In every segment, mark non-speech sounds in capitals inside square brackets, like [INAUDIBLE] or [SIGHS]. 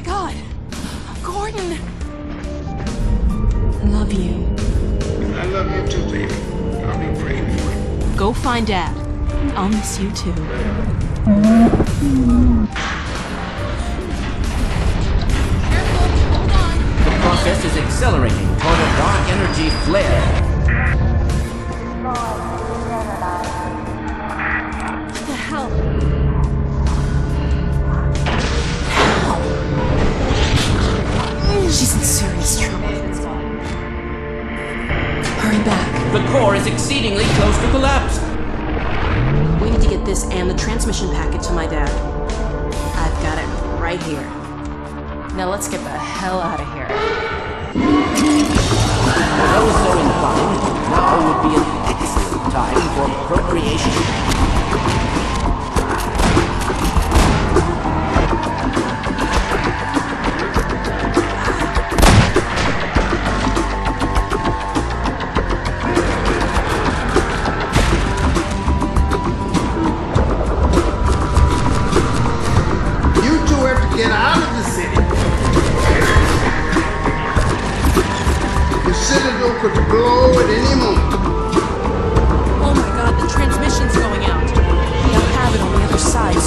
my god! Gordon! I Love you. I love you too, baby. I'll be praying for you. Go find Dad. I'll miss you too. Careful! Hold on! The process is accelerating toward a dark energy flare. She's in serious trouble. Hurry back. The core is exceedingly close to collapse. We need to get this and the transmission packet to my dad. I've got it right here. Now let's get the hell out of here. Those so inclined, now would be an excellent time for procreation.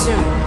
Soon.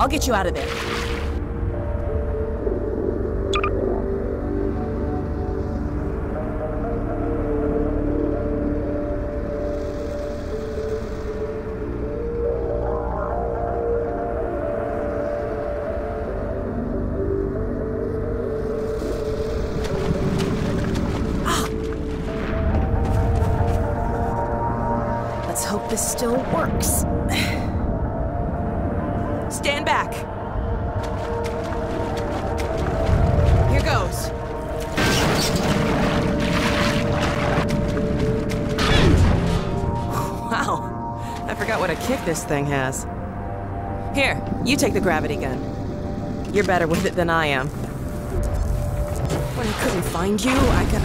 I'll get you out of there. Ah. Let's hope this still works. This thing has. Here, you take the gravity gun. You're better with it than I am. When I couldn't find you, I got.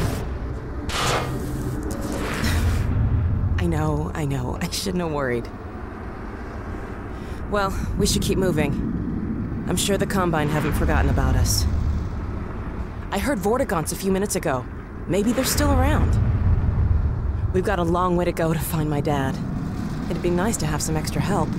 [SIGHS] I know, I know. I shouldn't have worried. Well, we should keep moving. I'm sure the Combine haven't forgotten about us. I heard Vortigaunt's a few minutes ago. Maybe they're still around. We've got a long way to go to find my dad. It'd be nice to have some extra help.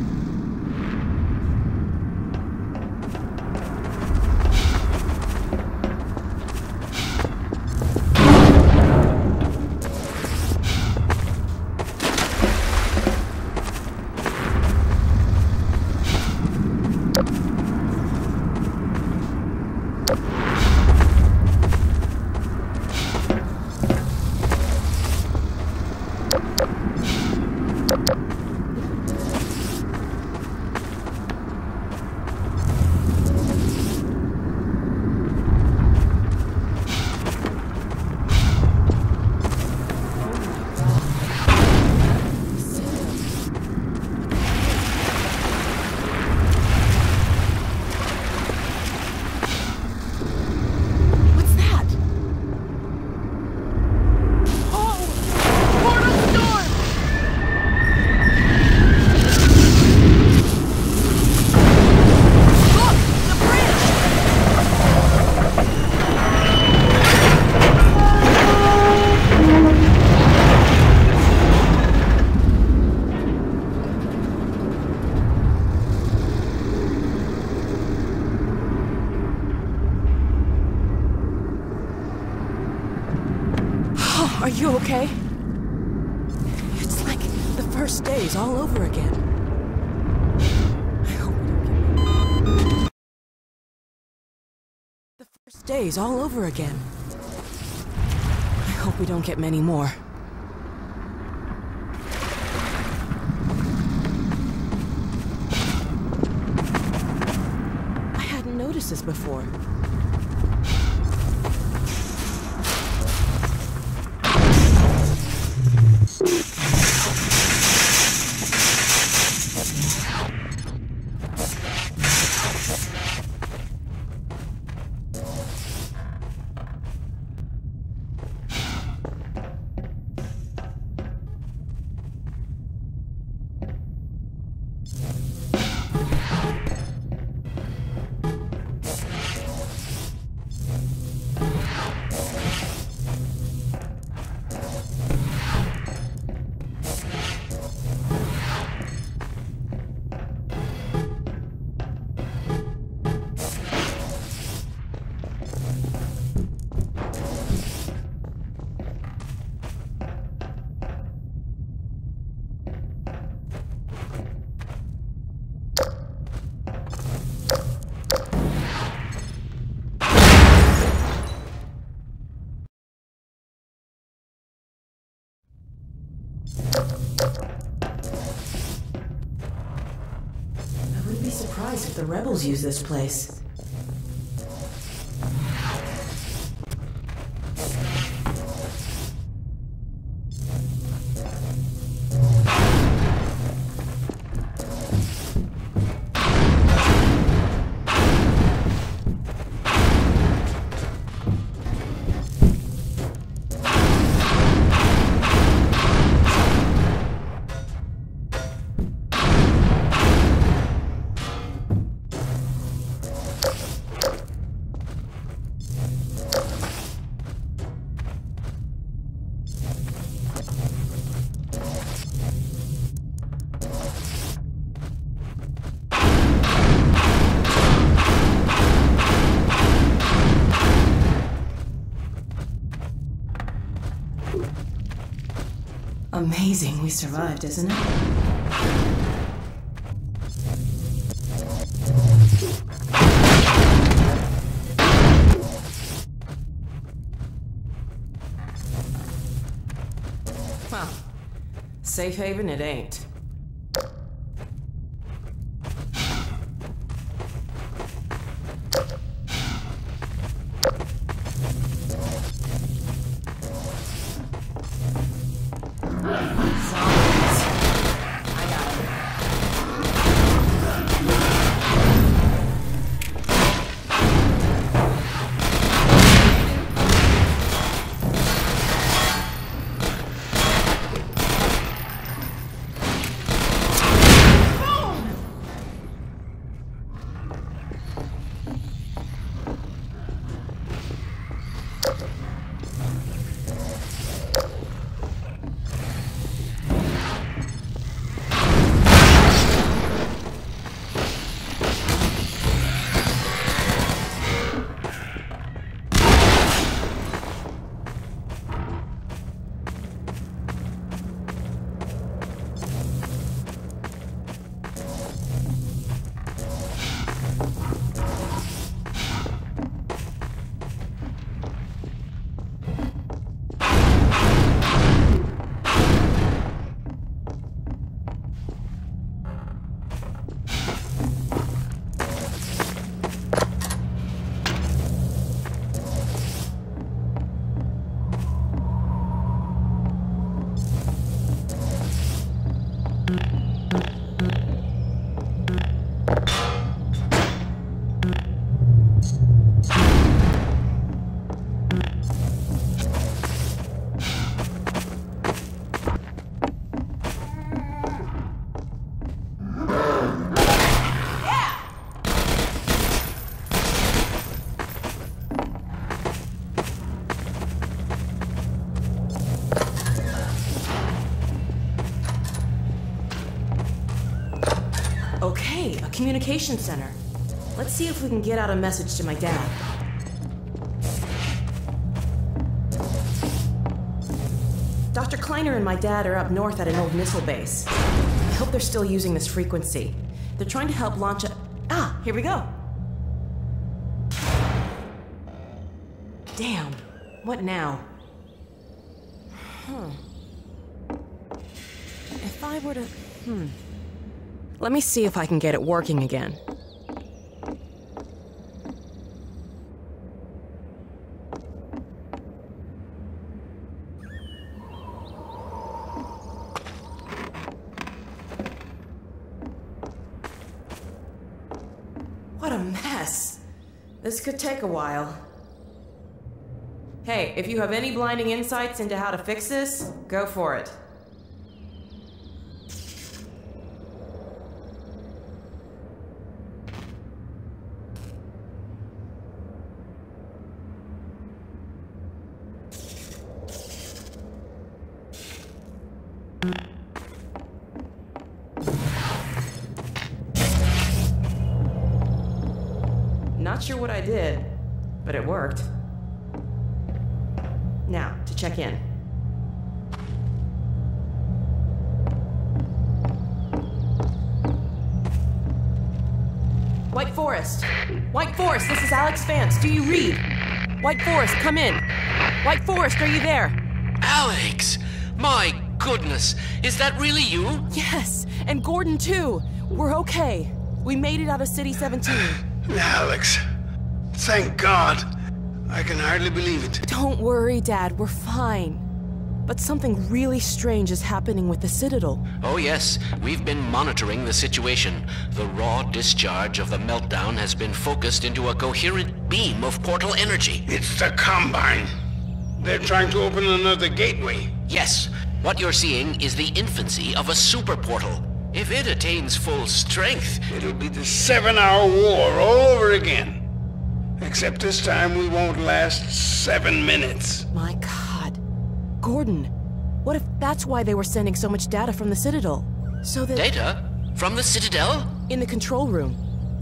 Are you okay? It's like the first days all over again. I hope we don't get the first days all over again. I hope we don't get many more. I hadn't noticed this before. Wouldn't be surprised if the rebels use this place. Amazing we survived, isn't it? Safe haven it ain't. Communication center. Let's see if we can get out a message to my dad. Dr. Kleiner and my dad are up north at an old missile base. I hope they're still using this frequency. They're trying to help launch a. Ah, here we go. Damn. What now? Huh. If I were to. Hmm. Let me see if I can get it working again. What a mess. This could take a while. Hey, if you have any blinding insights into how to fix this, go for it. Now, to check in. White Forest! White Forest, this is Alyx Vance. Do you read? White Forest, come in. White Forest, are you there? Alyx! My goodness, is that really you? Yes, and Gordon too. We're okay. We made it out of City 17. [SIGHS] Alyx, thank God. I can hardly believe it. Don't worry, Dad, we're fine. But something really strange is happening with the Citadel. Oh, yes, we've been monitoring the situation. The raw discharge of the meltdown has been focused into a coherent beam of portal energy. It's the Combine. They're trying to open another gateway. Yes, what you're seeing is the infancy of a super portal. If it attains full strength, It'll be the seven-hour war all over again. Except this time we won't last seven minutes. My god. Gordon, what if that's why they were sending so much data from the Citadel? So that. data from the Citadel? In the control room,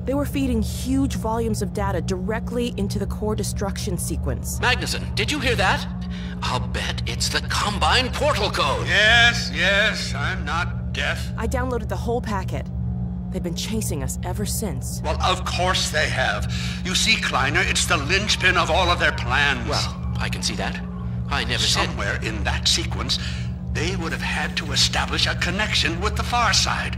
they were feeding huge volumes of data directly into the core destruction sequence. Magnusson, did you hear that? I'll bet it's the Combine portal code. Yes, yes, I'm not deaf. I downloaded the whole packet. They've been chasing us ever since. Well, of course they have. You see, Kleiner, it's the linchpin of all of their plans. Well, I can see that. I never said. somewhere in that sequence, they would have had to establish a connection with the far side.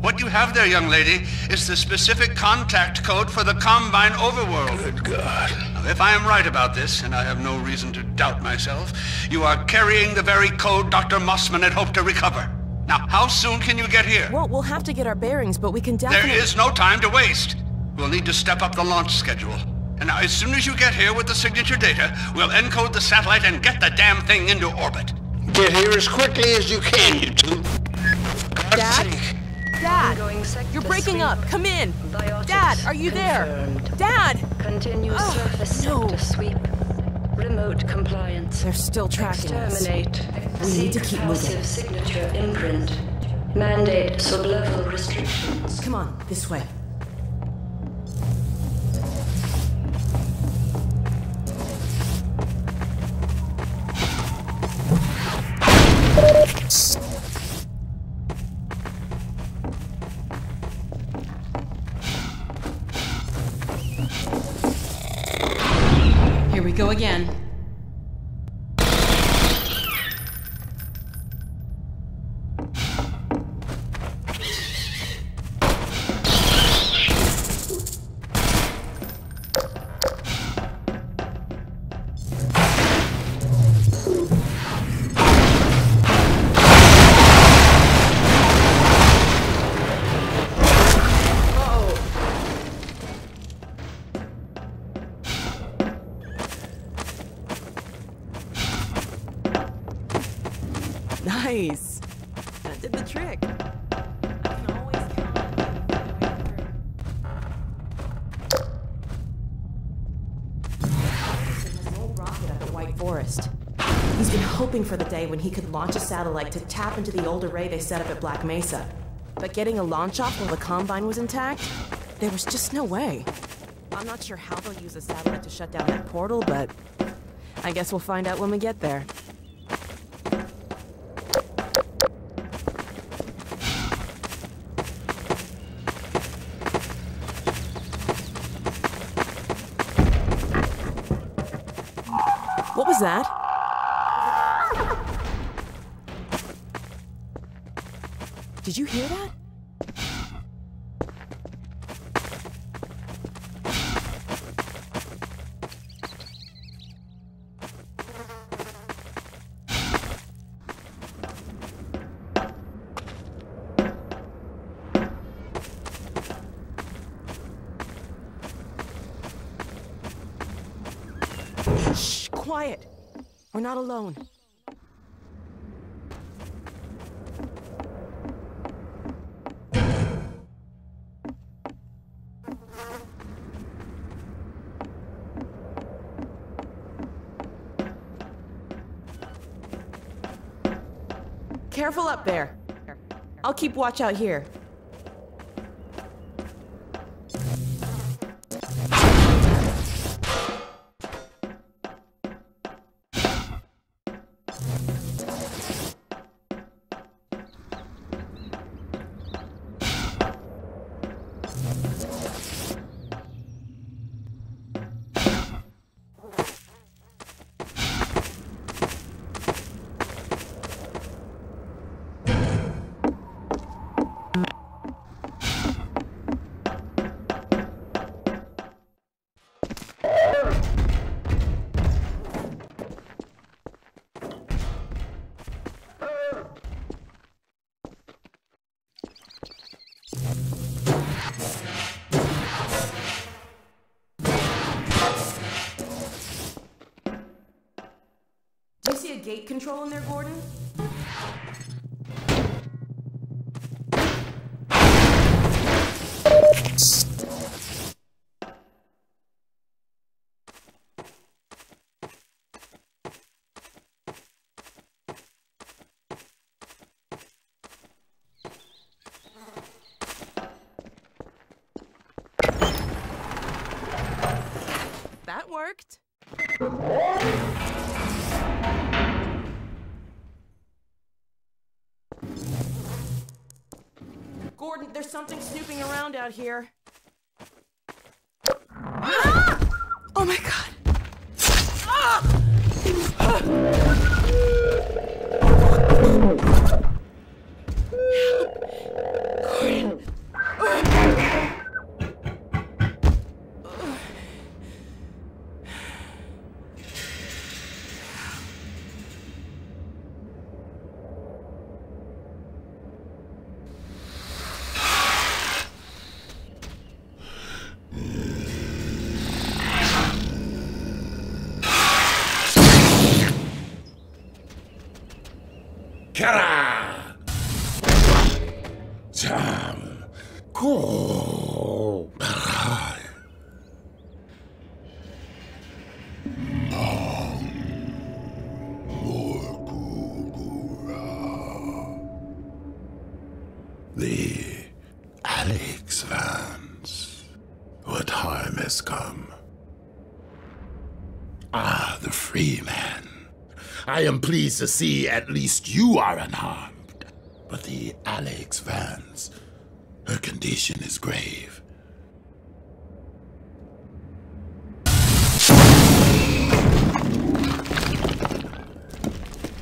What you have there, young lady, is the specific contact code for the Combine overworld. Good God. Now, if I am right about this, and I have no reason to doubt myself, you are carrying the very code Dr. Mossman had hoped to recover. Now, how soon can you get here? Well, we'll have to get our bearings, but we can definitely. There is no time to waste. We'll need to step up the launch schedule. And now, as soon as you get here with the signature data, we'll encode the satellite and get the damn thing into orbit. Get here as quickly as you can, you two. God's Dad? sake. Dad! You're breaking sweep. up. Come in. Biotics Dad, are you there? Dad! Continue Ugh, surface no. sector sweep. Remote compliance. They're still tracking us. Exterminate. We need to keep moving. signature imprint. Mandate sublevel restrictions. Come on, this way. Nice. That did the trick. I can always count on you. Old rocket up at White Forest. He's been hoping for the day when he could launch a satellite to tap into the old array they set up at Black Mesa. But getting a launch off while the Combine was intact? There was just no way. I'm not sure how they'll use a satellite to shut down that portal, but I guess we'll find out when we get there. Was that? Did you hear that? We're not alone. Careful up there. I'll keep watch out here. Control in there, Gordon? That worked. Gordon, there's something snooping around out here. Ah! Oh my god. Ah! I am pleased to see at least you are unharmed. But the Alyx Vance, her condition is grave.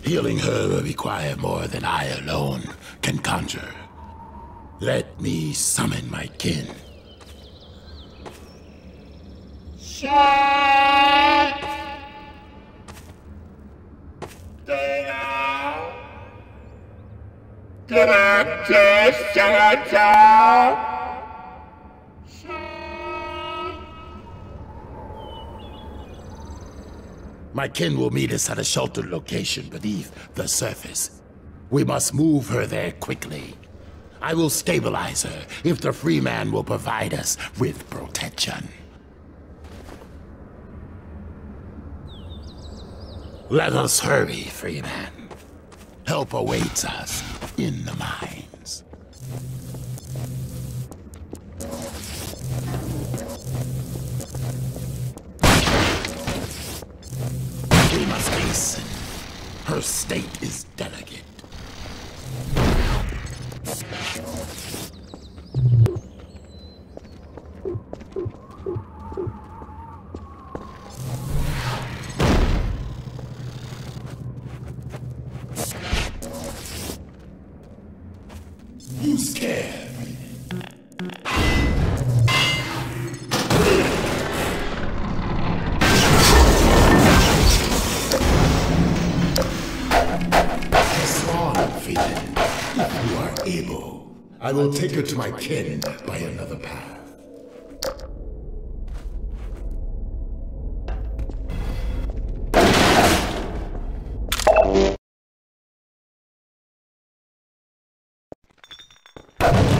Healing her will require more than I alone can conjure. Let me summon my kin. My kin will meet us at a sheltered location beneath the surface. We must move her there quickly. I will stabilize her if the free man will provide us with protection. Let us hurry, free man. Help awaits us in the mines. We must hasten. Her state is delicate. will take her to my kin by another path. you